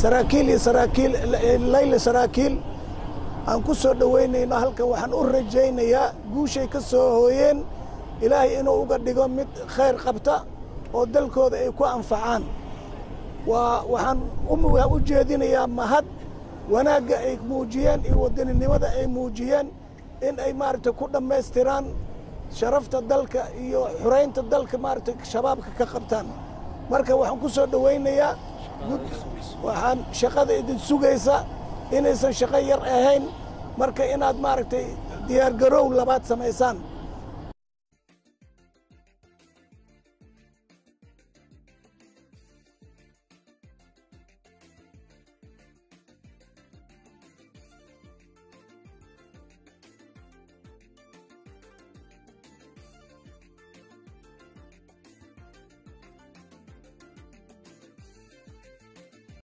saraakiil iyo saraakiil layli saraakiil aan ku soo dhoweynayno halkan waxaan u rajaynayaa guushay ka soo hooyeen. Ilaahay inuu uga dhigo mid khayr qabta oo dalkooda ay ku anfacaan. Waa waxaan u jeedinayaa mahad wanaagga ay muujiyeen iyo wadaninimada ay muujiyeen in ay maaragtay ku dhammaystiraan sharafta dalka iyo xuraynta dalka maaragtay shabaabka ka qabtaan. Marka waxaan ku soo dhowaynayaa waxaan shaqada idin sugaysa inaysan shaqo yar ahayn. Marka inaad maaragtay diyaargaroow labaad samaysaan